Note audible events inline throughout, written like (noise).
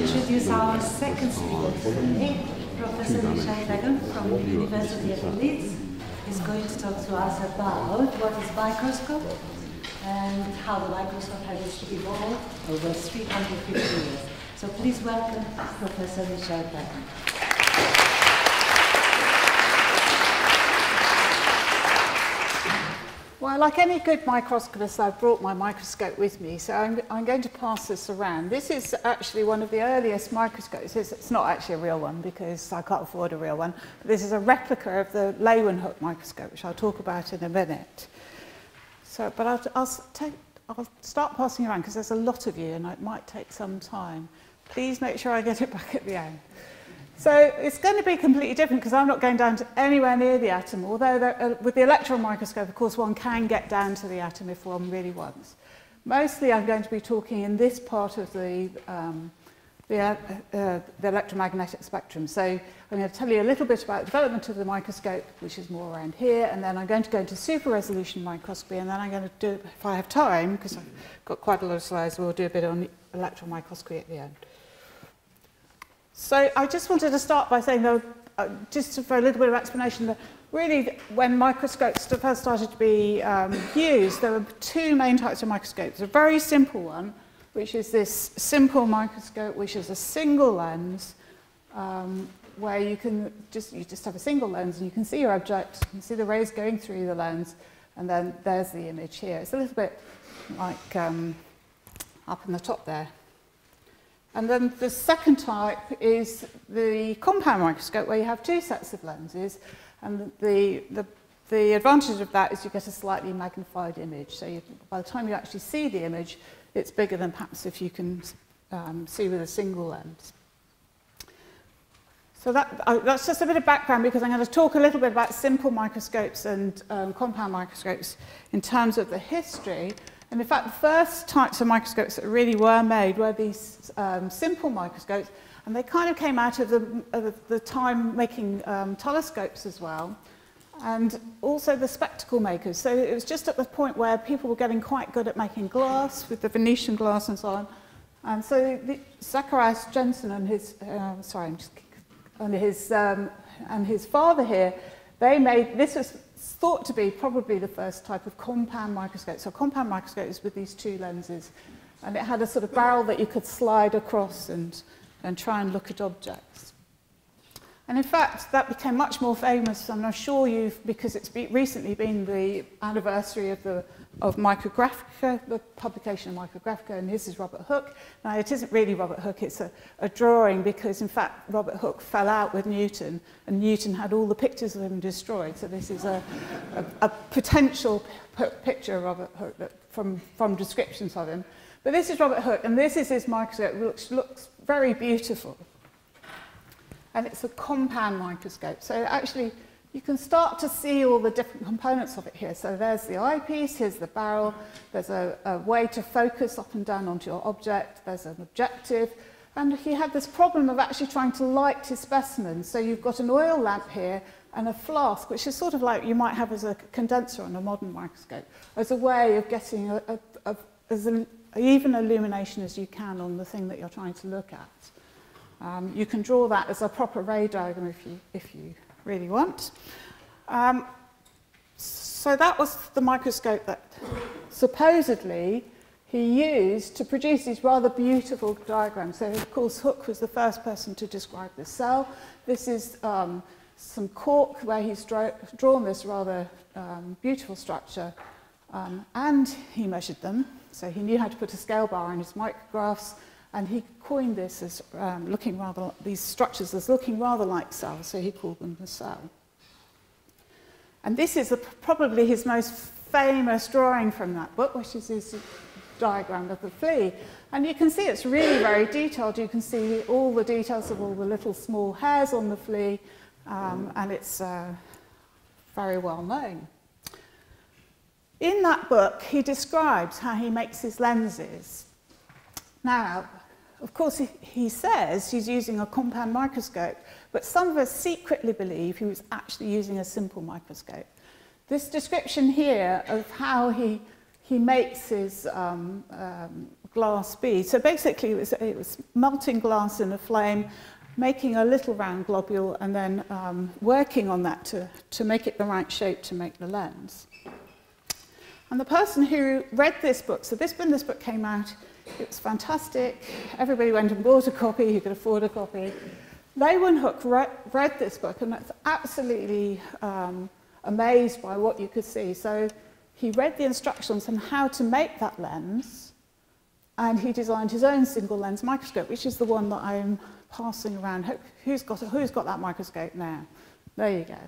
introduce our second speaker today, Professor Michelle Peckham from the University of Leeds. He's going to talk to us about what is microscope and how the microscope has evolved over 350 years. So please welcome Professor Michelle Peckham. Well, like any good microscopist, I've brought my microscope with me, so I'm, I'm, going to pass this around. This is actually one of the earliest microscopes. It's, it's, not actually a real one because I can't afford a real one. But this is a replica of the Leeuwenhoek microscope, which I'll talk about in a minute. So, but I'll, I'll, take, I'll start passing around because there's a lot of you and it might take some time. Please make sure I get it back at the end. So it's going to be completely different because I'm not going down to anywhere near the atom, although there, uh, with the electron microscope, of course, one can get down to the atom if one really wants. Mostly I'm going to be talking in this part of the, um, the, uh, the electromagnetic spectrum. So I'm going to tell you a little bit about the development of the microscope, which is more around here, and then I'm going to go into super resolution microscopy, and then I'm going to do, if I have time, because I've got quite a lot of slides, we'll do a bit on electron microscopy at the end. So I just wanted to start by saying, though, just for a little bit of explanation, that really when microscopes first started to be um, used, there were two main types of microscopes. A very simple one, which is this simple microscope, which is a single lens, um, where you can just, you just have a single lens and you can see your object, you can see the rays going through the lens, and then there's the image here. It's a little bit like um, up in the top there. And then the second type is the compound microscope where you have two sets of lenses and the, the, the advantage of that is you get a slightly magnified image. So you, by the time you actually see the image, it's bigger than perhaps if you can um, see with a single lens. So that, uh, that's just a bit of background because I'm going to talk a little bit about simple microscopes and um, compound microscopes in terms of the history. And in fact, the first types of microscopes that really were made were these um, simple microscopes, and they kind of came out of the, of the time making um, telescopes as well, and also the spectacle makers. So it was just at the point where people were getting quite good at making glass, with the Venetian glass and so on. And so the, Zacharias Janssen and his, uh, sorry, I'm just, and his, um, and his father here, they made, this was thought to be probably the first type of compound microscope. So compound microscope is with these two lenses. And it had a sort of barrel that you could slide across and, and try and look at objects. And in fact, that became much more famous, and I'm sure you've, because it's be, recently been the anniversary of the of Micrographia, the publication of Micrographia, and this is Robert Hooke. Now, it isn't really Robert Hooke, it's a, a drawing because, in fact, Robert Hooke fell out with Newton, and Newton had all the pictures of him destroyed. So this is a, a, a potential picture of Robert Hooke that, from, from descriptions of him. But this is Robert Hooke, and this is his microscope, which looks very beautiful. And it's a compound microscope. So actually, you can start to see all the different components of it here. So there's the eyepiece, here's the barrel, there's a, a way to focus up and down onto your object, there's an objective, and he had this problem of actually trying to light his specimens. So you've got an oil lamp here and a flask, which is sort of like you might have as a condenser on a modern microscope, as a way of getting a, a, a, as an even illumination as you can on the thing that you're trying to look at. Um, you can draw that as a proper ray diagram if you, if you really want. Um, so that was the microscope that supposedly he used to produce these rather beautiful diagrams. So, of course, Hooke was the first person to describe the cell. This is um, some cork where he's drawn this rather um, beautiful structure, um, and he measured them. So he knew how to put a scale bar in his micrographs, and he coined this as um, looking rather, these structures as looking rather like cells, so he called them the cell. And this is a, probably his most famous drawing from that book, which is his diagram of the flea. And you can see it's really very detailed. You can see all the details of all the little small hairs on the flea, um, and it's uh, very well known. In that book, he describes how he makes his lenses. Now, of course, he, says he's using a compound microscope, but some of us secretly believe he was actually using a simple microscope. This description here of how he, he makes his um, um, glass be? So basically, it was, it was melting glass in a flame, making a little round globule, and then um, working on that to, to make it the right shape to make the lens. And the person who read this book, so this when this book came out, it was fantastic. Everybody went and bought a copy, who could afford a copy. Leeuwenhoek re read this book and was absolutely um, amazed by what you could see. So he read the instructions on how to make that lens, and he designed his own single lens microscope, which is the one that I'm passing around. Who's got, who's got that microscope now? There you go.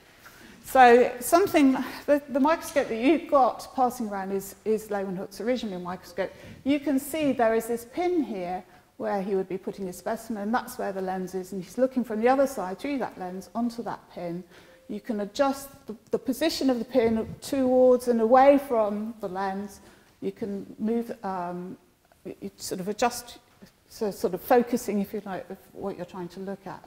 So something, the, the microscope that you've got passing around is, is Leeuwenhoek's original microscope. You can see there is this pin here where he would be putting his specimen, and that's where the lens is, and he's looking from the other side through that lens onto that pin. You can adjust the, the position of the pin towards and away from the lens. You can move, um, you sort of adjust, so sort of focusing, if you like, of what you're trying to look at.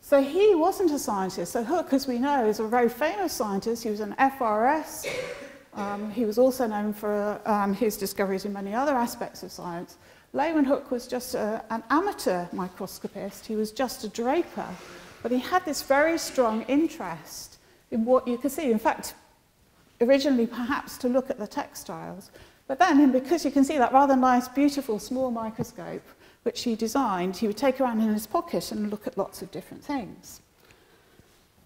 So he wasn't a scientist. So Hooke, as we know, is a very famous scientist. He was an FRS. Um, he was also known for um, his discoveries in many other aspects of science. Leeuwenhoek was just a, an amateur microscopist. He was just a draper. But he had this very strong interest in what you could see. In fact, originally perhaps to look at the textiles. But then, because you can see that rather nice, beautiful, small microscope, which he designed, he would take around in his pocket and look at lots of different things.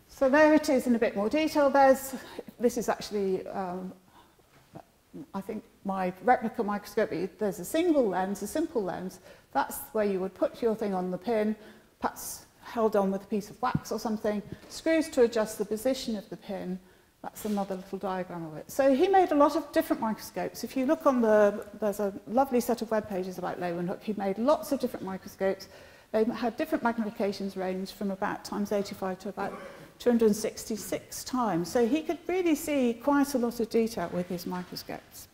So there it is in a bit more detail. There's, this is actually, um, I think, my replica microscope. There's a single lens, a simple lens. That's where you would put your thing on the pin, perhaps held on with a piece of wax or something, screws to adjust the position of the pin. That's another little diagram of it. So he made a lot of different microscopes. If you look on the, there's a lovely set of web pages about Leeuwenhoek. He made lots of different microscopes. They had different magnifications range from about times 85 to about 266 times. So he could really see quite a lot of detail with his microscopes.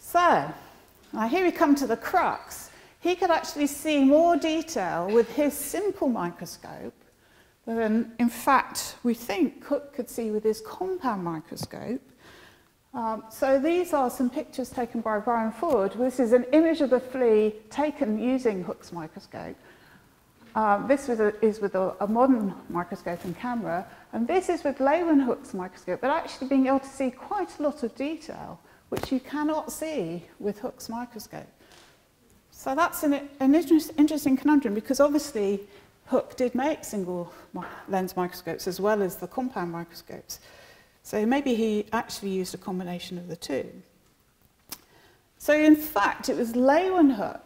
So, now here we come to the crux. He could actually see more detail with his simple microscope than, in fact, we think Hooke could see with his compound microscope. Um, so these are some pictures taken by Brian Ford. This is an image of the flea taken using Hooke's microscope. Um, this is, a, is with a, a modern microscope and camera, and this is with Leeuwenhoek's microscope, but actually being able to see quite a lot of detail which you cannot see with Hooke's microscope. So that's an, an interesting conundrum because obviously Hooke did make single lens microscopes as well as the compound microscopes. So maybe he actually used a combination of the two. So in fact, it was Leeuwenhoek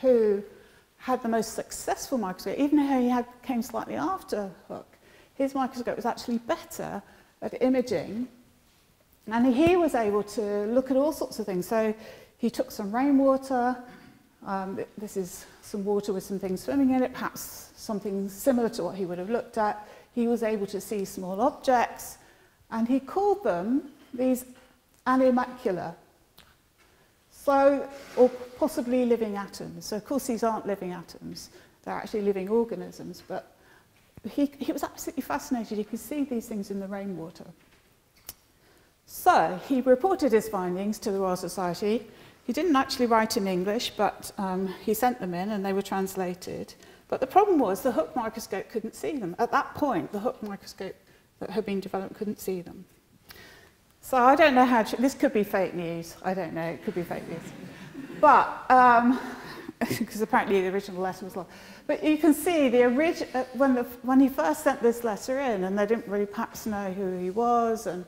who had the most successful microscope, even though he had, came slightly after Hooke. His microscope was actually better at imaging and he was able to look at all sorts of things. So he took some rainwater. Um, this is some water with some things swimming in it, perhaps something similar to what he would have looked at. He was able to see small objects, and he called them these animalcula. So, or possibly living atoms. So, of course, these aren't living atoms. They're actually living organisms. But he, he was absolutely fascinated. He could see these things in the rainwater. So he reported his findings to the Royal Society. He didn't actually write in English, but um, he sent them in and they were translated. But the problem was the Hooke microscope couldn't see them. At that point, the Hooke microscope that had been developed couldn't see them. So I don't know how this could be fake news. I don't know, it could be fake news. But, um, (laughs) because apparently the original letter was long. But you can see the orig- uh, when, the, when he first sent this letter in, and they didn't really perhaps know who he was, and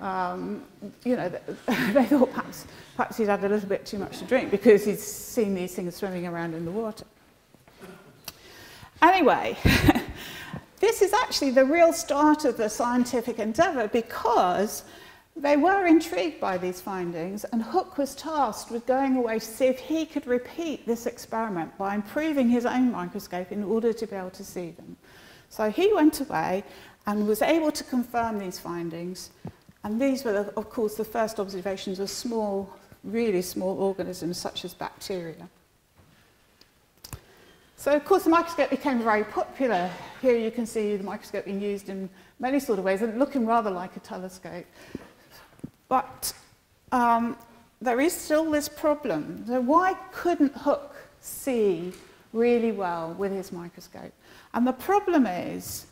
um, you know, (laughs) they thought perhaps, perhaps he'd had a little bit too much to drink because he'd seen these things swimming around in the water. Anyway, (laughs) this is actually the real start of the scientific endeavour because they were intrigued by these findings and Hooke was tasked with going away to see if he could repeat this experiment by improving his own microscope in order to be able to see them. So he went away and was able to confirm these findings And these were, of course, the first observations of small, really small organisms such as bacteria. So, of course, the microscope became very popular. Here you can see the microscope being used in many sort of ways and looking rather like a telescope. But um, there is still this problem. So why couldn't Hooke see really well with his microscope? And the problem is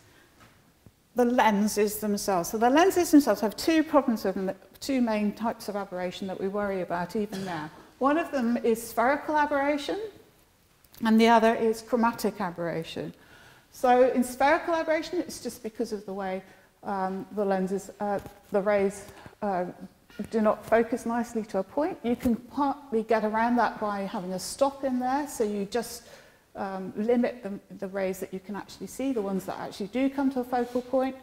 the lenses themselves. So the lenses themselves have two problems with them, two main types of aberration that we worry about even now. One of them is spherical aberration, and the other is chromatic aberration. So in spherical aberration, it's just because of the way um, the lenses, uh, the rays uh, do not focus nicely to a point. You can partly get around that by having a stop in there, so you just um, limit the, the rays that you can actually see, the ones that actually do come to a focal point.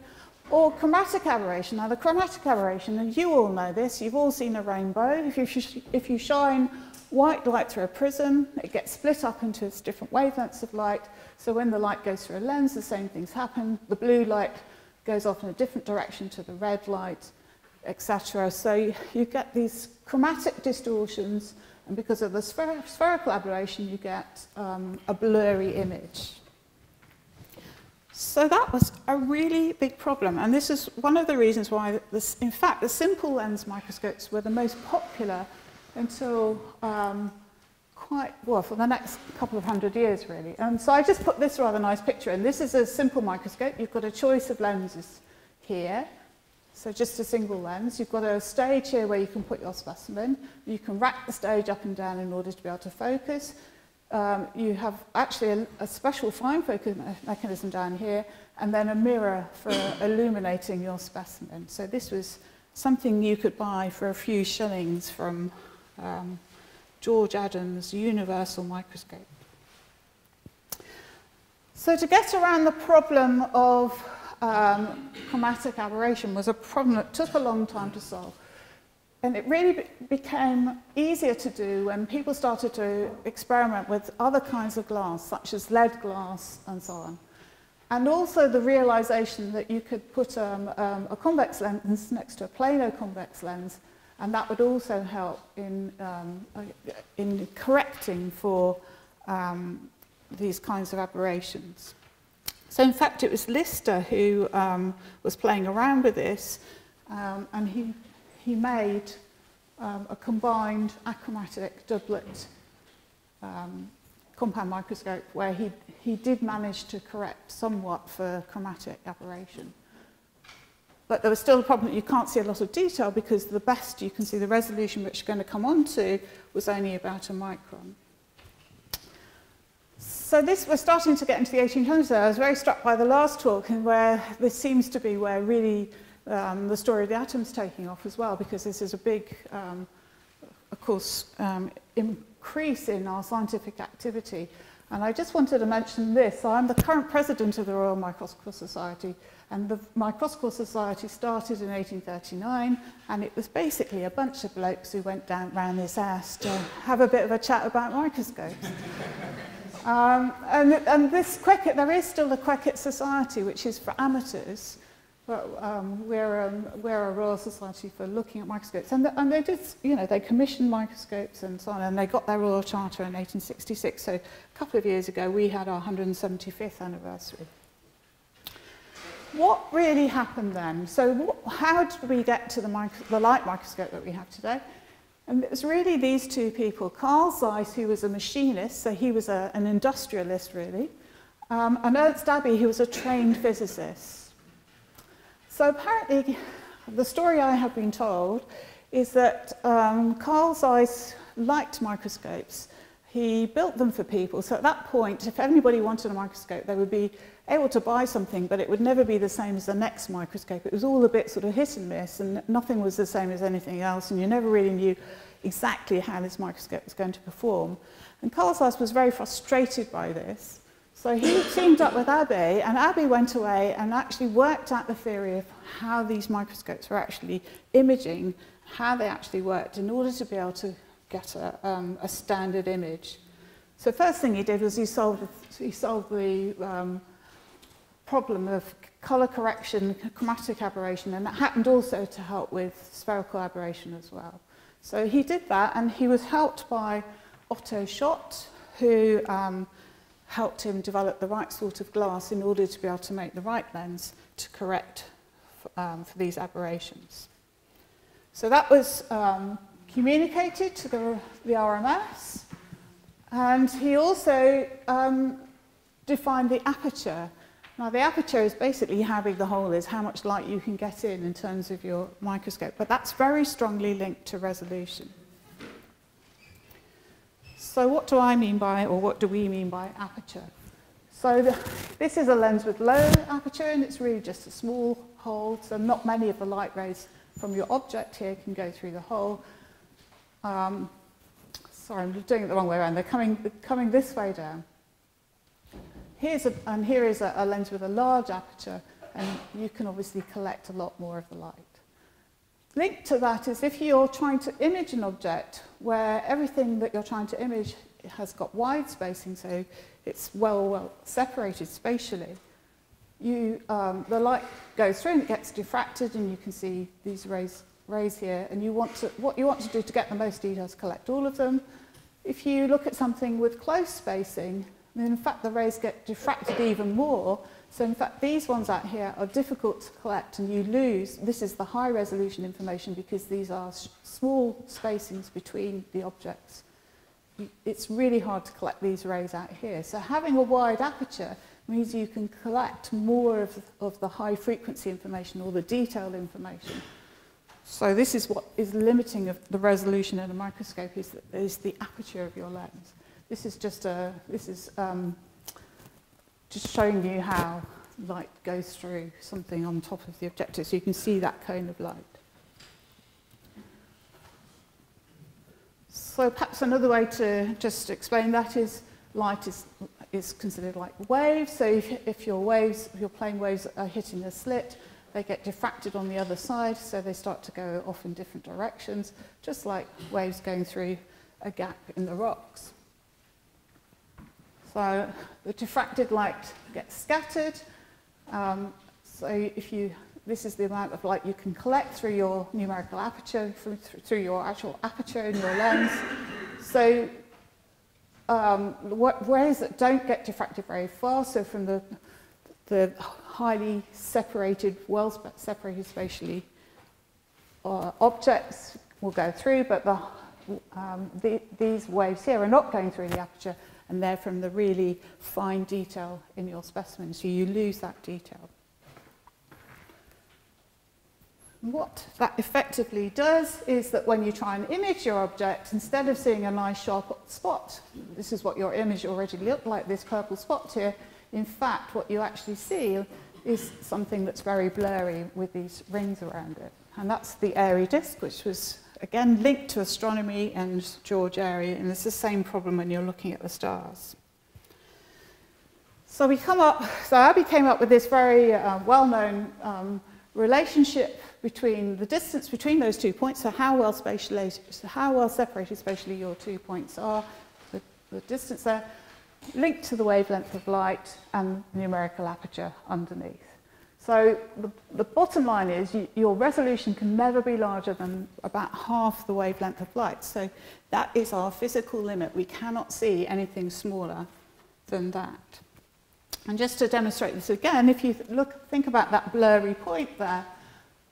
Or chromatic aberration. Now the chromatic aberration, and you all know this, you've all seen a rainbow. If you, if you shine white light through a prism, it gets split up into its different wavelengths of light. So when the light goes through a lens, the same things happen. The blue light goes off in a different direction to the red light, etc. So you, get these chromatic distortions, and because of the spher spherical aberration, you get um, a blurry image. So that was a really big problem, and this is one of the reasons why, this, in fact, the simple lens microscopes were the most popular until um, quite, well, for the next couple of hundred years, really. And so I just put this rather nice picture in. This is a simple microscope. You've got a choice of lenses here. So just a single lens. You've got a stage here where you can put your specimen. You can rack the stage up and down in order to be able to focus. Um, you have actually a, a special fine focus me mechanism down here and then a mirror for illuminating your specimen. So this was something you could buy for a few shillings from um, George Adams' universal microscope. So to get around the problem of um, chromatic aberration was a problem that took a long time to solve. And it really be became easier to do when people started to experiment with other kinds of glass, such as lead glass and so on. And also the realization that you could put um, um, a convex lens next to a plano convex lens, and that would also help in, um, uh, in correcting for um, these kinds of aberrations. So in fact, it was Lister who um, was playing around with this, um, and he, he made um, a combined achromatic doublet um, compound microscope where he, he did manage to correct somewhat for chromatic aberration. But there was still a problem that you can't see a lot of detail because the best you can see the resolution which you're going to come on to was only about a micron. So this, we're starting to get into the 1800s. I was very struck by the last talk and where this seems to be where really um, the story of the atom's taking off as well, because this is a big, um, of course, um, increase in our scientific activity. And I just wanted to mention this. I'm the current president of the Royal Microscopical Society, and the Microscopical Society started in 1839, and it was basically a bunch of blokes who went down around this house to have a bit of a chat about microscopes. Um, and, and this Quekett, there is still a Quekett Society, which is for amateurs. Um, we're, um, we're a Royal Society for looking at microscopes. And, the, and they did, you know, they commissioned microscopes and so on, and they got their Royal Charter in 1866. So a couple of years ago, we had our 175th anniversary. What really happened then? So what, how did we get to the, the light microscope that we have today? And it was really these two people, Carl Zeiss, who was a machinist, so he was a, an industrialist really, um, and Ernst Abbe, who was a trained physicist. So apparently, the story I have been told is that um, Carl Zeiss liked microscopes. He built them for people, so at that point, if anybody wanted a microscope, they would be able to buy something, but it would never be the same as the next microscope. It was all a bit sort of hit and miss, and nothing was the same as anything else, and you never really knew exactly how this microscope was going to perform. And Carl Zeiss was very frustrated by this. So he teamed up with Abbe, and Abbe went away and actually worked out the theory of how these microscopes were actually imaging, how they actually worked, in order to be able to get a, um, a standard image. So first thing he did was he solved, he solved the um, problem of colour correction, chromatic aberration, and that happened also to help with spherical aberration as well. So he did that, and he was helped by Otto Schott, who um, helped him develop the right sort of glass in order to be able to make the right lens to correct um, for these aberrations. So that was um, communicated to the, the RMS. And he also um, defined the aperture. Now, the aperture is basically how big the hole is, how much light you can get in in terms of your microscope. But that's very strongly linked to resolution. So what do I mean by, or what do we mean by aperture? So the, this is a lens with low aperture, and it's really just a small hole, so not many of the light rays from your object here can go through the hole. Um, sorry, I'm doing it the wrong way around. They're coming, they're coming this way down. Here's a, and here is a, a lens with a large aperture, and you can obviously collect a lot more of the light. Linked to that is if you're trying to image an object where everything that you're trying to image has got wide spacing, so it's well, well separated spatially, you, um, the light goes through and it gets diffracted and you can see these rays, rays here and you want to, what you want to do to get the most details, collect all of them. If you look at something with close spacing, then in fact the rays get diffracted even more. So in fact these ones out here are difficult to collect and you lose, this is the high resolution information because these are small spacings between the objects. It's really hard to collect these rays out here. So having a wide aperture means you can collect more of, of the high frequency information or the detailed information. So this is what is limiting of the resolution in a microscope is, is the aperture of your lens. This is just a, this is um, just showing you how light goes through something on top of the objective so you can see that cone of light. So perhaps another way to just explain that is light is is considered like waves. So if, if your waves, if your plane waves are hitting a slit, they get diffracted on the other side, so they start to go off in different directions, just like waves going through a gap in the rocks. So the diffracted light gets scattered. Um, so if you, this is the amount of light you can collect through your numerical aperture, through, through your actual aperture in your lens. So um, ways that don't get diffracted very far, so from the, the highly separated, well separated spatially uh, objects will go through, but the, um, the, these waves here are not going through the aperture, and they're from the really fine detail in your specimen, so you lose that detail. What that effectively does is that when you try and image your object, instead of seeing a nice sharp spot, this is what your image already looked like, this purple spot here, in fact what you actually see is something that's very blurry with these rings around it. And that's the Airy disk, which was again linked to astronomy and George Airy, and it's the same problem when you're looking at the stars. So we come up, so Abbe came up with this very uh, well-known um, relationship between the distance between those two points, so how well, spatially, how well separated spatially your two points are, the, the distance there, linked to the wavelength of light and numerical aperture underneath. So the, the bottom line is you, your resolution can never be larger than about half the wavelength of light. So that is our physical limit. We cannot see anything smaller than that. And just to demonstrate this again, if you look, think about that blurry point there,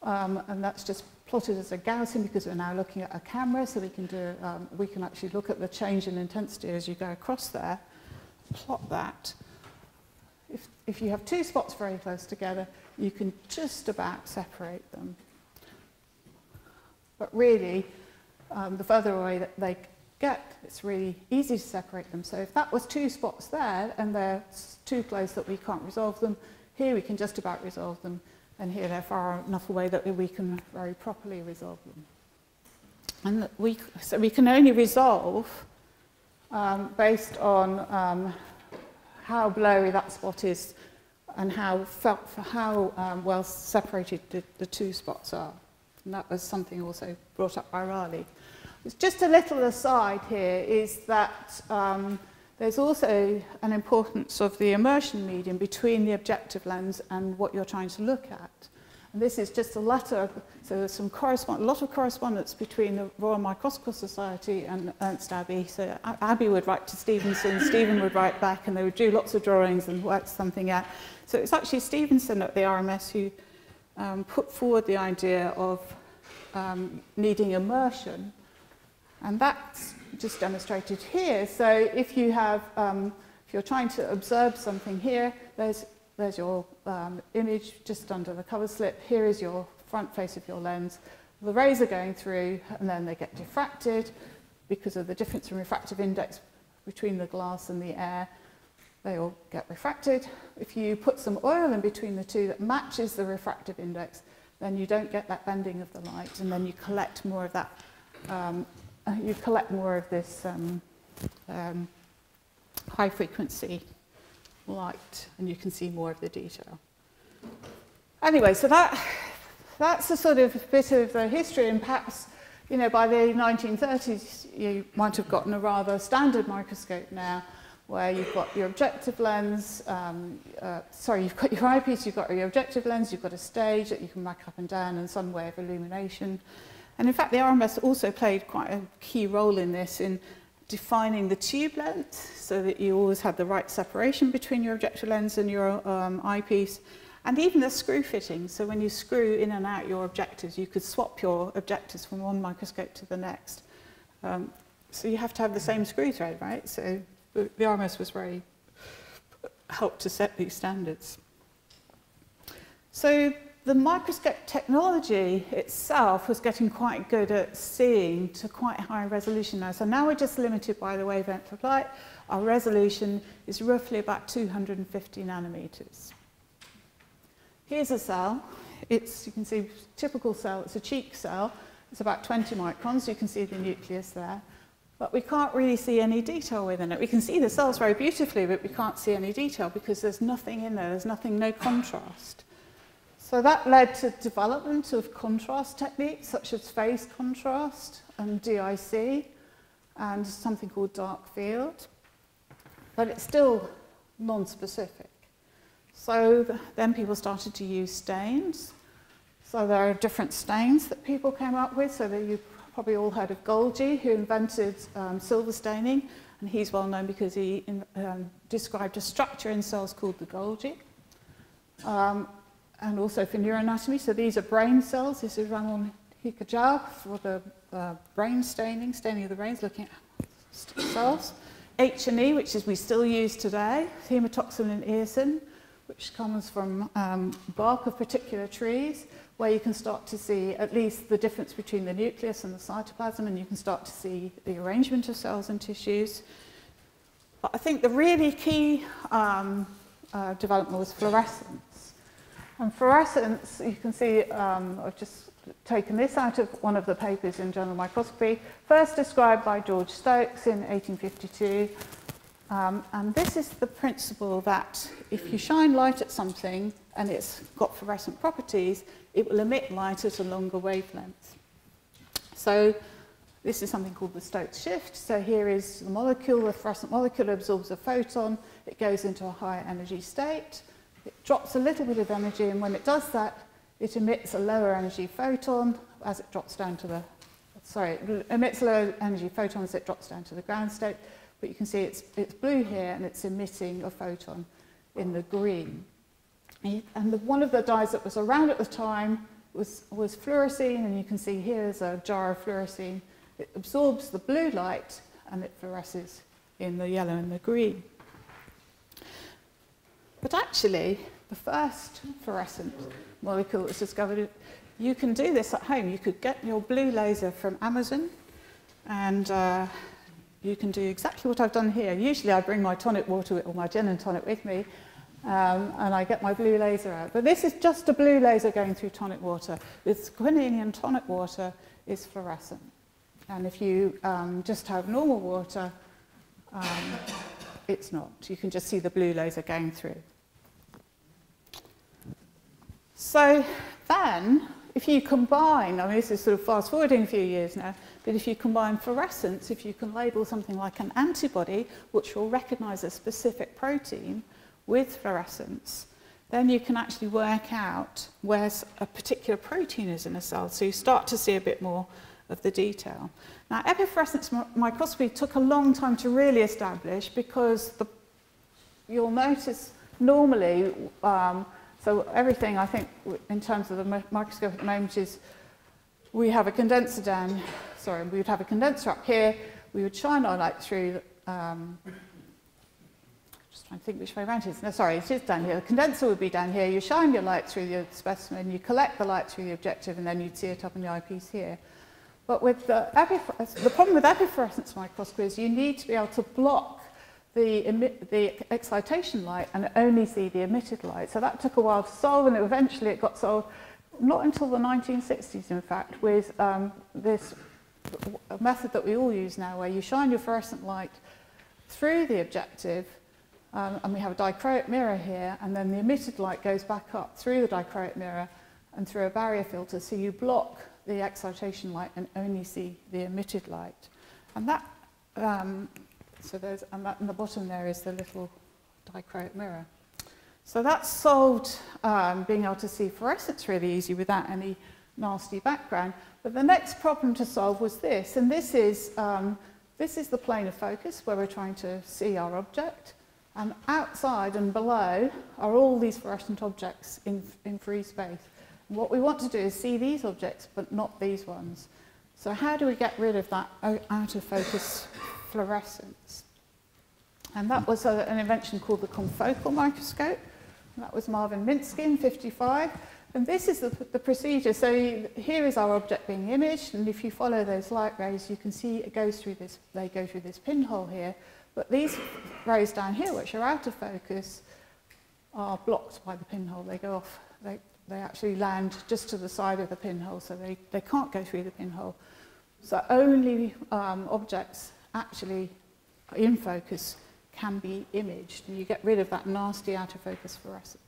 um, and that's just plotted as a Gaussian because we're now looking at a camera, so we can do, um, we can actually look at the change in intensity as you go across there, plot that. If, if you have two spots very close together, you can just about separate them. But really, um, the further away that they get, it's really easy to separate them. So if that was two spots there and they're too close that we can't resolve them, here we can just about resolve them and here they're far enough away that we can very properly resolve them. And we, so we can only resolve um, based on um, how blurry that spot is and how, felt, for how um, well separated the, the two spots are. And that was something also brought up by Rayleigh. Just a little aside here is that um, There's also an importance of the immersion medium between the objective lens and what you're trying to look at. And this is just a letter, so there's some correspond a lot of correspondence between the Royal Microscopical Society and Ernst Abbe. So Abbe would write to Stevenson, Stephen would write back, and they would do lots of drawings and work something out. So it's actually Stevenson at the RMS who um, put forward the idea of um, needing immersion. And that's just demonstrated here. So if you have, um, if you're trying to observe something here, there's, there's your um, image just under the cover slip. Here is your front face of your lens. The rays are going through and then they get diffracted because of the difference in refractive index between the glass and the air. They all get refracted. If you put some oil in between the two that matches the refractive index, then you don't get that bending of the light and then you collect more of that um, uh, you collect more of this um, um, high frequency light and you can see more of the detail. Anyway, so that, that's a sort of bit of the history and perhaps, you know, by the 1930s you might have gotten a rather standard microscope now where you've got your objective lens, um, uh, sorry, you've got your (laughs) eyepiece, you've got your objective lens, you've got a stage that you can rack up and down and some way of illumination. And in fact, the RMS also played quite a key role in this in defining the tube length so that you always had the right separation between your objective lens and your um, eyepiece. And even the screw fitting, so when you screw in and out your objectives, you could swap your objectives from one microscope to the next. Um, so you have to have the same screw thread, right? So the, RMS was very helped to set these standards. So the microscope technology itself was getting quite good at seeing to quite high resolution now. So now we're just limited by the wavelength of light. Our resolution is roughly about 250 nanometers. Here's a cell. It's, you can see, typical cell. It's a cheek cell. It's about 20 microns. You can see the nucleus there. But we can't really see any detail within it. We can see the cells very beautifully, but we can't see any detail because there's nothing in there. There's nothing, no contrast. So that led to development of contrast techniques such as phase contrast and DIC and something called dark field. But it's still non-specific. So then people started to use stains. So there are different stains that people came up with. So that you've probably all heard of Golgi, who invented um, silver staining. And he's well known because he in, um, described a structure in cells called the Golgi. Um, and also for neuroanatomy. So these are brain cells. This is Ramon y Cajal for the uh, brain staining, staining of the brains, looking at cells. H&E, which is we still use today, hematoxylin and eosin, which comes from um, bark of particular trees, where you can start to see at least the difference between the nucleus and the cytoplasm, and you can start to see the arrangement of cells and tissues. But I think the really key um, uh, development was fluorescence. And fluorescence, you can see, um, I've just taken this out of one of the papers in General Microscopy, first described by George Stokes in 1852. Um, and this is the principle that if you shine light at something and it's got fluorescent properties, it will emit light at a longer wavelength. So this is something called the Stokes shift. So here is the molecule, the fluorescent molecule absorbs a photon, it goes into a higher energy state. It drops a little bit of energy, and when it does that, it emits a lower energy photon as it drops down to the, sorry, it emits lower energy photon as it drops down to the ground state. But you can see it's, it's blue here, and it's emitting a photon in the green. And the, one of the dyes that was around at the time was, was fluorescein, and you can see here's a jar of fluorescein. It absorbs the blue light, and it fluoresces in the yellow and the green. But actually, the first fluorescent molecule that was discovered, you can do this at home. You could get your blue laser from Amazon and uh, you can do exactly what I've done here. Usually I bring my tonic water or my gin and tonic with me um, and I get my blue laser out. But this is just a blue laser going through tonic water. This quinine tonic water is fluorescent. And if you um, just have normal water, um, it's not. You can just see the blue laser going through. So then, if you combine, I mean, this is sort of fast forwarding a few years now, but if you combine fluorescence, if you can label something like an antibody, which will recognize a specific protein with fluorescence, then you can actually work out where a particular protein is in a cell. So you start to see a bit more of the detail. Now, epifluorescence microscopy took a long time to really establish because the, you'll notice normally um, so everything, I think, in terms of the microscope at the moment is we have a condenser down, sorry, we would have a condenser up here, we would shine our light through, um, to think which way around it is. No, sorry, it is down here. The condenser would be down here. You shine your light through the specimen, you collect the light through the objective, and then you'd see it up in the eyepiece here. But with the, the problem with epifluorescence microscopy is you need to be able to block the, the excitation light and only see the emitted light. So that took a while to solve, and eventually it got solved, not until the 1960s, in fact, with um, this method that we all use now, where you shine your fluorescent light through the objective, um, and we have a dichroic mirror here, and then the emitted light goes back up through the dichroic mirror and through a barrier filter, so you block the excitation light and only see the emitted light. And that um, so there's, and that in the bottom there is the little dichroic mirror. So that's solved um, being able to see fluorescence really easy without any nasty background. But the next problem to solve was this, and this is, um, this is the plane of focus where we're trying to see our object. And outside and below are all these fluorescent objects in, in free space. What we want to do is see these objects, but not these ones. So how do we get rid of that out of focus fluorescence. And that was a, an invention called the confocal microscope. That was Marvin Minsky in 55. And this is the, the procedure. So here is our object being imaged, and if you follow those light rays, you can see it goes through this, they go through this pinhole here. But these rays down here, which are out of focus, are blocked by the pinhole. They go off, they, they actually land just to the side of the pinhole, so they, they can't go through the pinhole. So only um, objects actually in focus can be imaged and you get rid of that nasty out of focus fluorescence.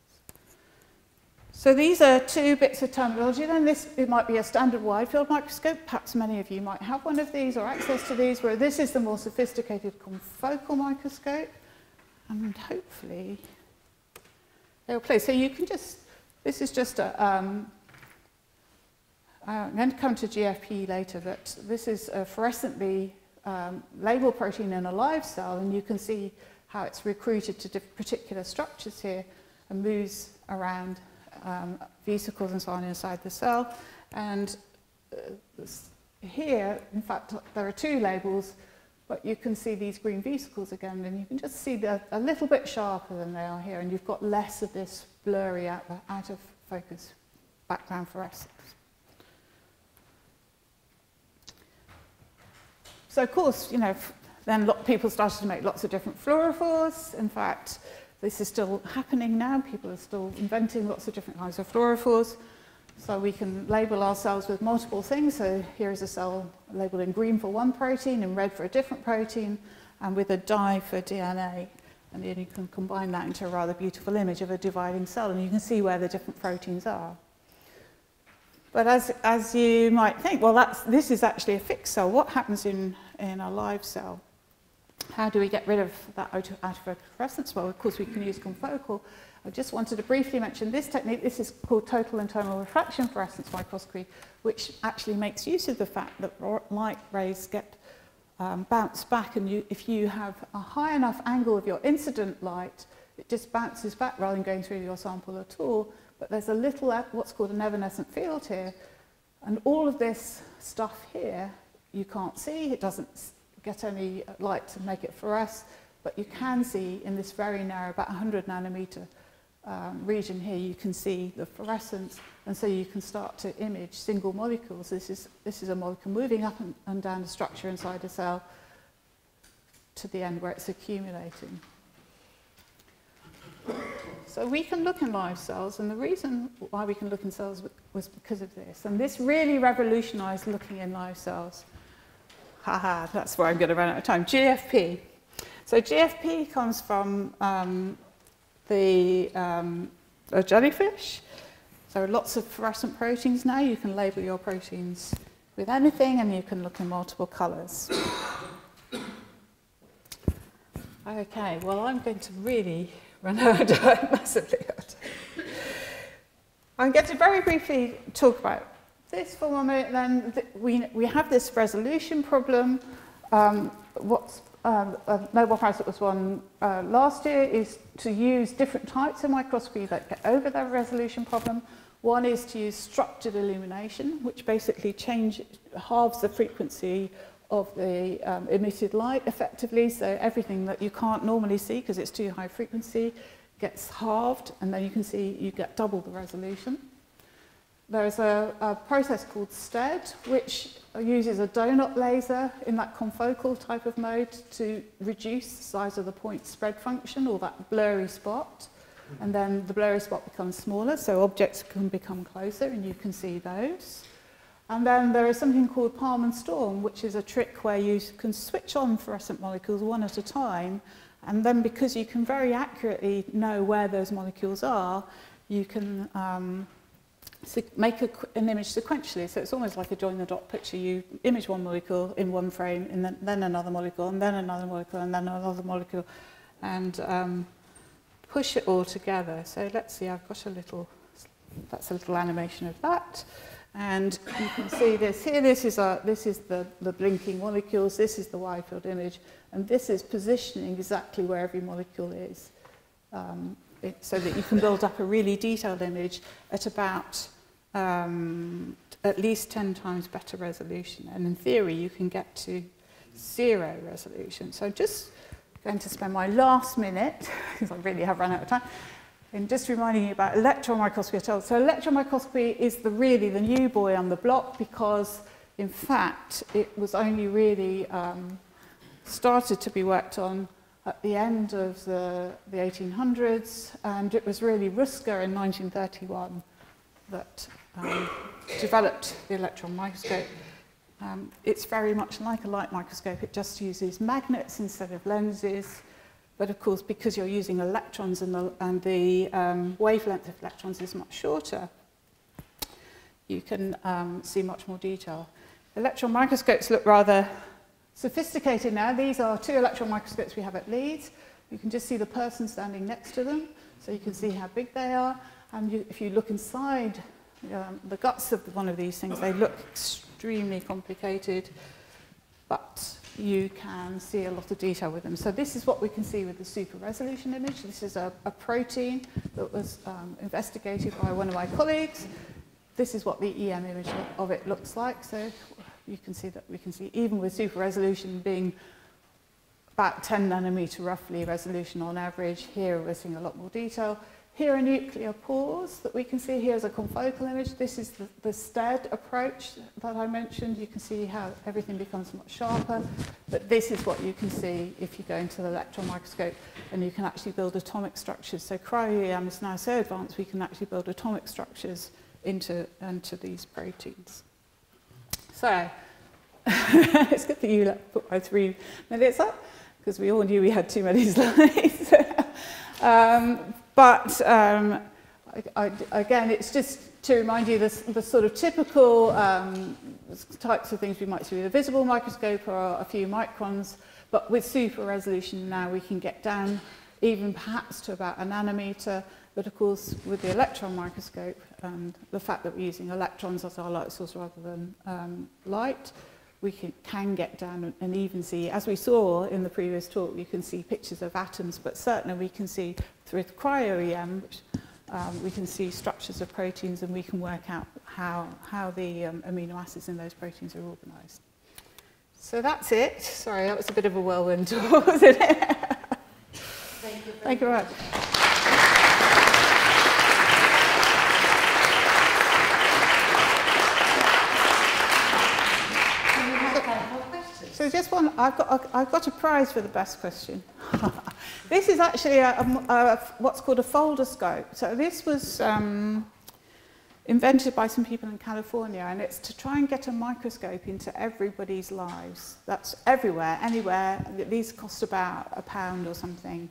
So these are two bits of terminology. Then this it might be a standard wide field microscope. Perhaps many of you might have one of these or access to these, where this is the more sophisticated confocal microscope. And hopefully they'll play. So you can just, this is just a, um, I'm going to come to GFP later, but this is a fluorescently um, label protein in a live cell, and you can see how it's recruited to particular structures here and moves around um, vesicles and so on inside the cell. And uh, here, in fact, there are two labels, but you can see these green vesicles again, and you can just see they're a little bit sharper than they are here, and you've got less of this blurry out, out of focus background fluorescence. So of course, you know, then lot people started to make lots of different fluorophores. In fact, this is still happening now. People are still inventing lots of different kinds of fluorophores. So we can label our cells with multiple things. So here is a cell labeled in green for one protein, in red for a different protein, and with a dye for DNA. And then you can combine that into a rather beautiful image of a dividing cell, and you can see where the different proteins are. But as, as you might think, well, that's, this is actually a fixed cell. What happens in, in a live cell? How do we get rid of that autofluorescence? Well, of course, we can use confocal. I just wanted to briefly mention this technique. This is called total internal refraction fluorescence microscopy, which actually makes use of the fact that light rays get um, bounced back. And you, if you have a high enough angle of your incident light, it just bounces back rather than going through your sample at all. But there's a little, what's called an evanescent field here, and all of this stuff here you can't see. It doesn't get any light to make it fluoresce, but you can see in this very narrow, about 100 nanometer um, region here, you can see the fluorescence, and so you can start to image single molecules. This is, this is a molecule moving up and, and down the structure inside a cell to the end where it's accumulating. So we can look in live cells, and the reason why we can look in cells was because of this. And this really revolutionized looking in live cells. Haha, that's where I'm going to run out of time. GFP. So GFP comes from um, the um, jellyfish. There are lots of fluorescent proteins now. You can label your proteins with anything, and you can look in multiple colors. Okay, well, I'm going to really run out of time, (laughs) massively I'm going to very briefly talk about this for one minute then. We, we have this resolution problem. Um, what's um, a Nobel Prize that was won uh, last year is to use different types of microscopy that get over that resolution problem. One is to use structured illumination, which basically change, halves the frequency of the um, emitted light effectively. So everything that you can't normally see because it's too high frequency gets halved and then you can see you get double the resolution. There's a, a process called STED, which uses a donut laser in that confocal type of mode to reduce the size of the point spread function or that blurry spot. And then the blurry spot becomes smaller, so objects can become closer and you can see those. And then there is something called PALM and STORM, which is a trick where you can switch on fluorescent molecules one at a time. And then because you can very accurately know where those molecules are, you can um, make a, an image sequentially. So it's almost like a join the dot picture. You image one molecule in one frame, and then, then another molecule, and then another molecule, and then another molecule, and um, push it all together. So let's see, I've got a little, that's a little animation of that. And you can see this here, this is, our, this is the, the blinking molecules, this is the wide field image, and this is positioning exactly where every molecule is. Um, it, so that you can build up a really detailed image at about um, at least 10 times better resolution. And in theory, you can get to zero resolution. So just going to spend my last minute, (laughs) because I really have run out of time, in just reminding you about electron microscopy. at all. So electron microscopy is the, really the new boy on the block because, in fact, it was only really um, started to be worked on at the end of the, the 1800s, and it was really Ruska in 1931 that um, developed the electron microscope. Um, it's very much like a light microscope. It just uses magnets instead of lenses. But of course, because you're using electrons and the, and the um, wavelength of electrons is much shorter, you can um, see much more detail. Electron microscopes look rather sophisticated now. These are two electron microscopes we have at Leeds. You can just see the person standing next to them, so you can see how big they are. And you, if you look inside um, the guts of one of these things, they look extremely complicated, but you can see a lot of detail with them. So this is what we can see with the super resolution image. This is a, a protein that was um, investigated by one of my colleagues. This is what the EM image of it looks like. So you can see that we can see even with super resolution being about 10 nanometer roughly resolution on average, here we're seeing a lot more detail. Here are nuclear pores that we can see here as a confocal image. This is the, the approach that I mentioned. You can see how everything becomes much sharper. But this is what you can see if you go into the electron microscope and you can actually build atomic structures. So cryo-EM is now so advanced we can actually build atomic structures into, into these proteins. So (laughs) it's good that you put my three minutes up because we all knew we had too many (laughs) slides. (laughs) um, But um, I, I, again, it's just to remind you the, the sort of typical um, types of things we might see with a visible microscope are a few microns, but with super resolution now we can get down even perhaps to about a nanometer, but of course with the electron microscope and the fact that we're using electrons as our light source rather than um, light, we can, can get down and even see, as we saw in the previous talk, you can see pictures of atoms, but certainly we can see through cryo-EM, um, we can see structures of proteins and we can work out how, how the um, amino acids in those proteins are organized. So that's it. Sorry, that was a bit of a whirlwind tour, (laughs) wasn't it? Thank you. Thank you very much. So just one, I've got, I've got a prize for the best question. (laughs) this is actually a, a, a, what's called a Foldscope. So this was um, invented by some people in California, and it's to try and get a microscope into everybody's lives. That's everywhere, anywhere. These cost about a pound or something.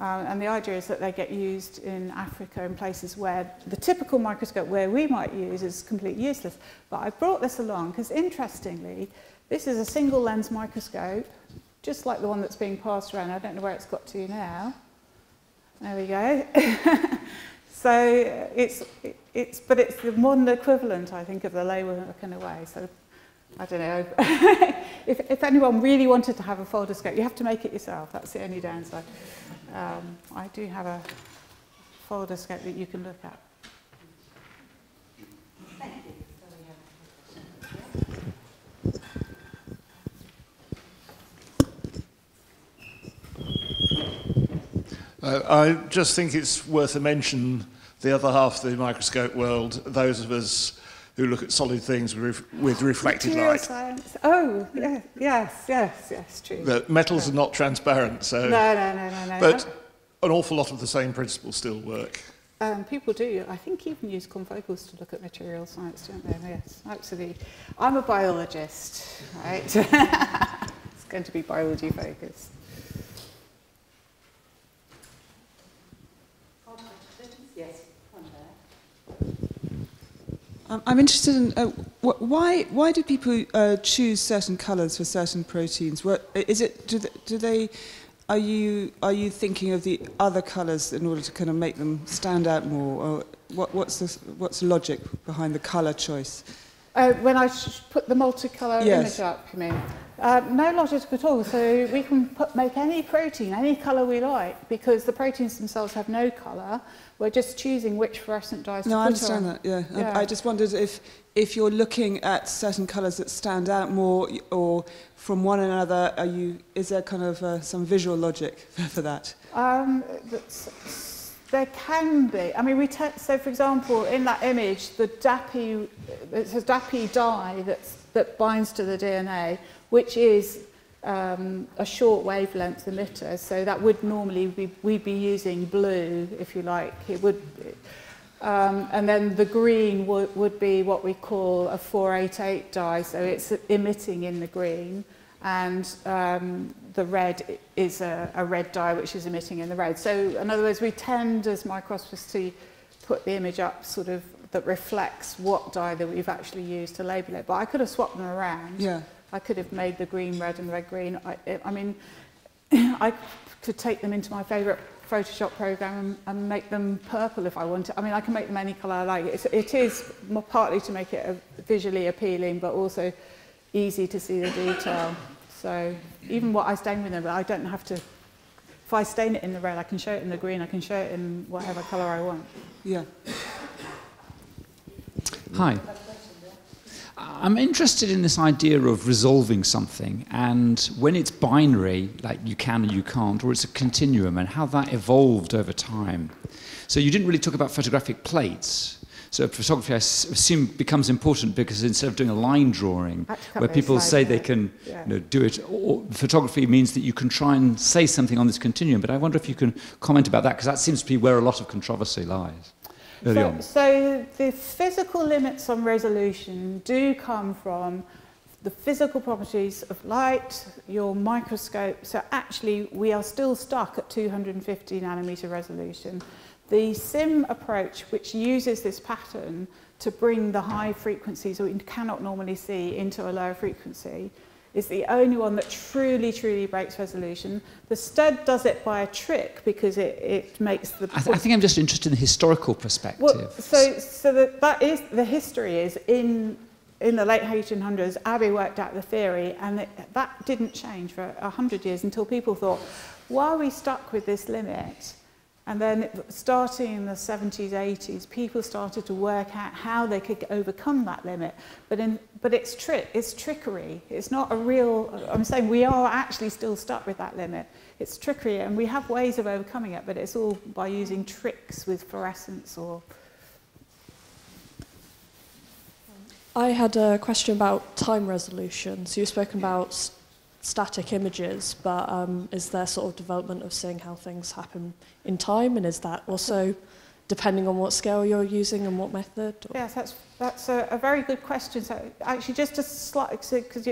Uh, and the idea is that they get used in Africa in places where the typical microscope where we might use is completely useless. But I brought this along because interestingly, this is a single lens microscope, just like the one that's being passed around. I don't know where it's got to now. There we go. (laughs) so it's, it's, but it's the modern equivalent, I think, of the Leeuwenhoek in a way. So I don't know. (laughs) if, if anyone really wanted to have a Foldscope, you have to make it yourself. That's the only downside. Um, I do have a Foldscope that you can look at. Uh, I just think it's worth a mention the other half of the microscope world, those of us who look at solid things with, with reflected Material light. science. Oh, yeah, yes, yes, yes, true. The metals are not transparent, so. No, no, no, no, no. But an awful lot of the same principles still work. Um, people do. I think even use confocals to look at material science, don't they? Yes, absolutely. I'm a biologist, right? (laughs) it's going to be biology focused. Yes, one there. Um, I'm interested in uh, wh- why why do people uh, choose certain colours for certain proteins? What, is it do they, do they are you are you thinking of the other colours in order to kind of make them stand out more, or what, what's the what's the logic behind the colour choice? Uh, when I put the multicolour Yes. image up, you mean? Uh, no logic at all. So we can put, make any protein, any colour we like, because the proteins themselves have no colour. We're just choosing which fluorescent dyes No, to I put understand on. that. Yeah, I- Yeah. I just wondered if if you're looking at certain colours that stand out more, or from one another, are you is there kind of uh, some visual logic (laughs) for that? Um, there can be. I mean, we so for example, in that image, the DAPI, it's a DAPI dye that's, that binds to the DNA, which is um, a short wavelength emitter. So that would normally be, we'd be using blue, if you like. It would. Um, and then the green would, would be what we call a 488 dye, so it's emitting in the green. And um, the red is a, a red dye which is emitting in the red. So in other words, we tend as microscopists to put the image up sort of that reflects what dye that we've actually used to label it. But I could have swapped them around. Yeah. I could have made the green red and red green. I, I mean, (clears throat) I could take them into my favourite Photoshop program and, and make them purple if I wanted. I mean, I can make them any colour I like. It's, it is more partly to make it a, visually appealing, but also easy to see the detail. So even what I stain with them, I don't have to. If I stain it in the red, I can show it in the green. I can show it in whatever colour I want. Yeah. Hi. I'm interested in this idea of resolving something and when it's binary, like you can and you can't, or it's a continuum, and how that evolved over time. So you didn't really talk about photographic plates. So photography, I assume, becomes important because instead of doing a line drawing, I had to cut where people say they can Yeah. you know, do it, or photography means that you can try and say something on this continuum. But I wonder if you can comment about that because that seems to be where a lot of controversy lies so, so the physical limits on resolution do come from the physical properties of light, your microscope. So actually, we are still stuck at 250 nanometer resolution. The SIM approach, which uses this pattern to bring the high frequencies that we cannot normally see into a lower frequency, is the only one that truly, truly breaks resolution. The STED does it by a trick because it, it makes the... I, th- I think I'm just interested in the historical perspective. Well, so so that, that is the history is in in the late 1800s. Abbe worked out the theory, and it, that didn't change for a hundred years until people thought, why are we stuck with this limit? And then starting in the 70s, 80s, people started to work out how they could overcome that limit. But, in, but it's, trick, it's trickery. It's not a real, I'm saying we are actually still stuck with that limit. It's trickery, and we have ways of overcoming it, but it's all by using tricks with fluorescence or I had a question about time resolution. So you've spoken about static images, but um, is there sort of development of seeing how things happen in time, and is that also depending on what scale you're using and what method? Or? Yes, that's that's a, a very good question. So actually, just to slightly, because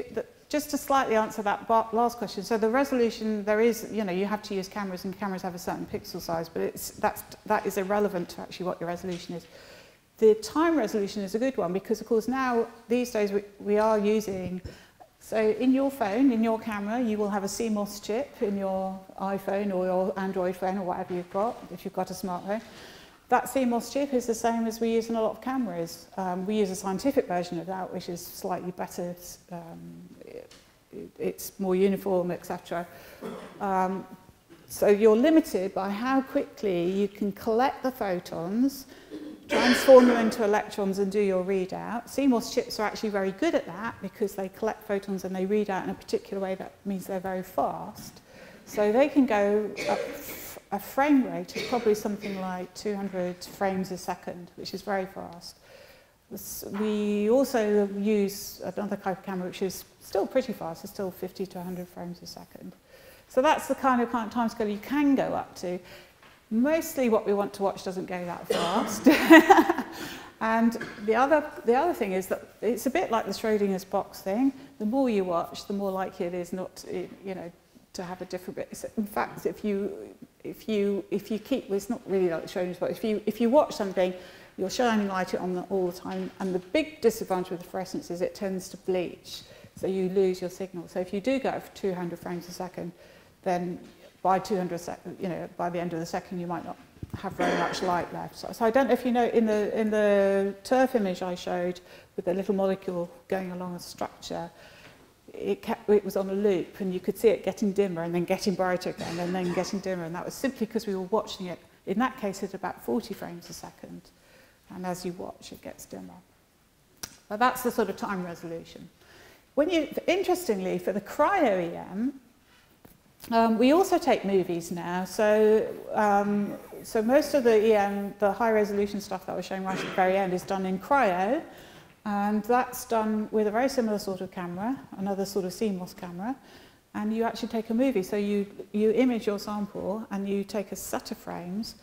just to slightly answer that last question. So the resolution, there is, you know, you have to use cameras, and cameras have a certain pixel size, but it's that's that is irrelevant to actually what your resolution is. The time resolution is a good one because, of course, now these days we, we are using. So in your phone, in your camera, you will have a CMOS chip in your iPhone or your Android phone or whatever you've got, if you've got a smartphone. That CMOS chip is the same as we use in a lot of cameras. Um, we use a scientific version of that, which is slightly better. Um, it, it's more uniform, etc. Um, so you're limited by how quickly you can collect the photons, transform them into electrons and do your readout. CMOS chips are actually very good at that because they collect photons and they read out in a particular way that means they're very fast. So they can go up a frame rate of probably something like 200 frames a second, which is very fast. We also use another type of camera which is still pretty fast, it's still 50 to 100 frames a second. So that's the kind of, kind of time scale you can go up to. Mostly what we want to watch doesn't go that fast. (laughs) and the other, the other thing is that it's a bit like the Schrodinger's box thing. The more you watch, the more likely it is not, to, you know, to have a different bit. In fact, if you, if you, if you keep, well, it's not really like the Schrodinger's box, if you, if you watch something, you're shining light on it all the time. And the big disadvantage with the fluorescence is it tends to bleach. So you lose your signal. So if you do go for 200 frames a second, then by 200 seconds, you know, by the end of the second, you might not have very much light left. So, so I don't know if you know, in the, in the TIRF image I showed with the little molecule going along a structure, it, kept, it was on a loop and you could see it getting dimmer and then getting brighter again and then getting dimmer. And that was simply because we were watching it, in that case, at about 40 frames a second. And as you watch, it gets dimmer. But that's the sort of time resolution. When you, interestingly, for the cryo-EM, Um, we also take movies now, so um, so most of the EM, the high resolution stuff that was showing right at the very end is done in cryo, and that's done with a very similar sort of camera, another sort of CMOS camera, and you actually take a movie. So you you image your sample and you take a set of frames,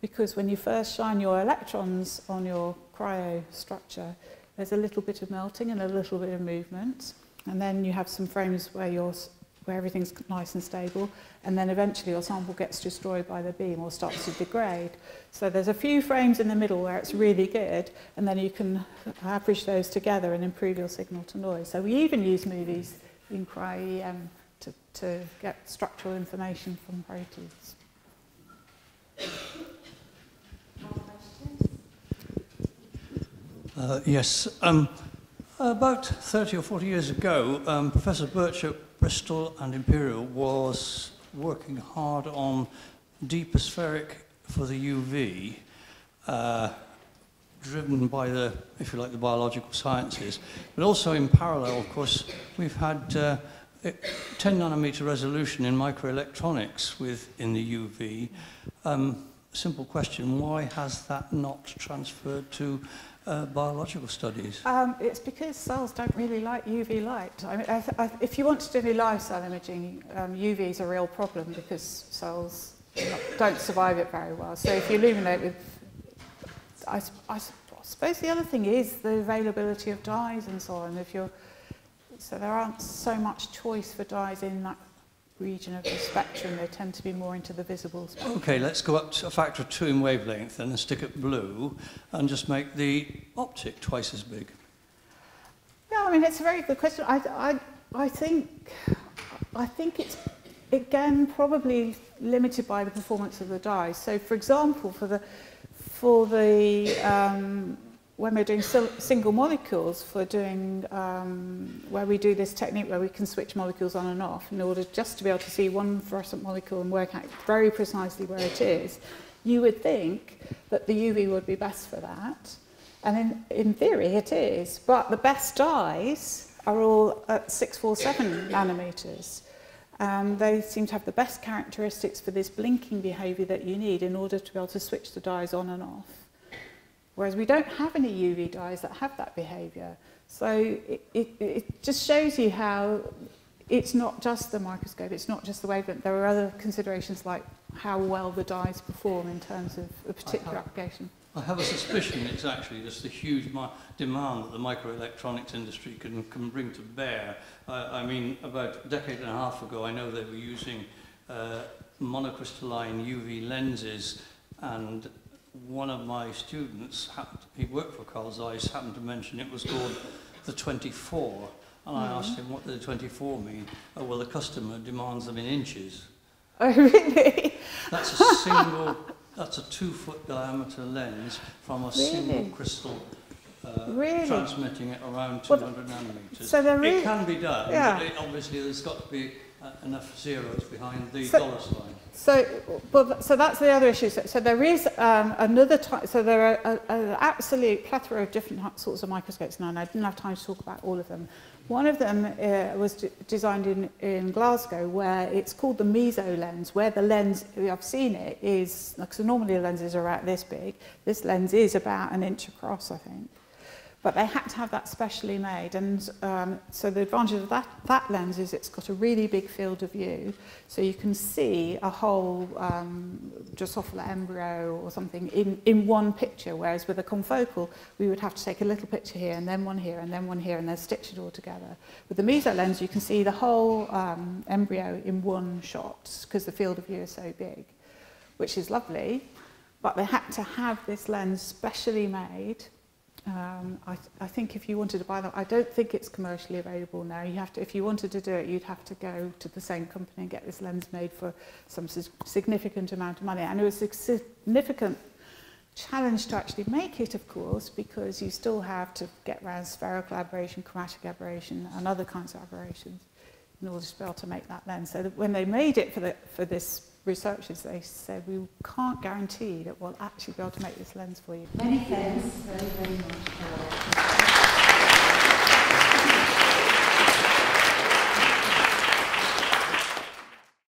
because when you first shine your electrons on your cryo structure, there's a little bit of melting and a little bit of movement, and then you have some frames where you're where everything's nice and stable, and then eventually your sample gets destroyed by the beam or starts to degrade. So there's a few frames in the middle where it's really good, and then you can average those together and improve your signal to noise. So we even use movies in cryo-EM to, to get structural information from proteins. Uh, yes. Um, about 30 or 40 years ago, um, Professor Birch at Bristol and Imperial was working hard on deep aspheric for the UV, uh, driven by the, if you like, the biological sciences. But also in parallel, of course, we've had uh, 10 nanometer resolution in microelectronics with in the UV. Um, simple question, why has that not transferred to uh, biological studies? Um, it's because cells don't really like UV light. I mean, I I if you want to do live cell imaging, um, UV is a real problem because cells don't survive it very well. So if you illuminate with, I, I suppose the other thing is the availability of dyes and so on. If you're, so there aren't so much choice for dyes in that region of the spectrum, they tend to be more into the visible spectrum. Okay, let's go up to a factor of two in wavelength and then stick it blue and just make the optic twice as big. Yeah, I mean, it's a very good question. I, I, I think, I think it's, again, probably limited by the performance of the dye. So, for example, for the, for the um, when we're doing single molecules for doing, um, where we do this technique where we can switch molecules on and off in order just to be able to see one fluorescent molecule and work out very precisely where it is, you would think that the UV would be best for that. And in, in theory it is, but the best dyes are all at 647 nanometers. Um, they seem to have the best characteristics for this blinking behavior that you need in order to be able to switch the dyes on and off. Whereas we don't have any UV dyes that have that behaviour. So it, it, it just shows you how it's not just the microscope, it's not just the wavelength. There are other considerations like how well the dyes perform in terms of a particular I have, application. I have a suspicion it's actually just the huge demand that the microelectronics industry can, can bring to bear. Uh, I mean, about a decade and a half ago, I know they were using uh, monocrystalline UV lenses and one of my students, he worked for Carl Zeiss, happened to mention it was called the 24. And I asked him, what did the 24 mean? Oh, well, the customer demands them in inches. (laughs) Oh, really? That's a single, that's a two-foot diameter lens from a really? single crystal uh, really? transmitting it around 200 well, nanometers. So really, it can be done, yeah. but it, obviously there's got to be enough zeros behind the so, dollar sign. So, well, so that's the other issue. So, so there is um, another type, so there are an absolute plethora of different sorts of microscopes now, and I didn't have time to talk about all of them. One of them uh, was designed in, in Glasgow where it's called the Mesolens, where the lens, I've seen it, is, because normally lenses are about this big, this lens is about an inch across, I think. But they had to have that specially made. And um, so the advantage of that, that lens is it's got a really big field of view. So you can see a whole um, Drosophila embryo or something in, in one picture. Whereas with a confocal, we would have to take a little picture here and then one here and then one here and then stitch it all together. With the Mesolens, you can see the whole um, embryo in one shot because the field of view is so big, which is lovely. But they had to have this lens specially made Um, I, I think if you wanted to buy them, I don't think it's commercially available now. You have to, if you wanted to do it, you'd have to go to the same company and get this lens made for some significant amount of money. And it was a significant challenge to actually make it, of course, because you still have to get around spherical aberration, chromatic aberration, and other kinds of aberrations in order to be able to make that lens. So that when they made it for, the, for this researchers, they said, we can't guarantee that we'll actually be able to make this lens for you. Many thanks very, very much.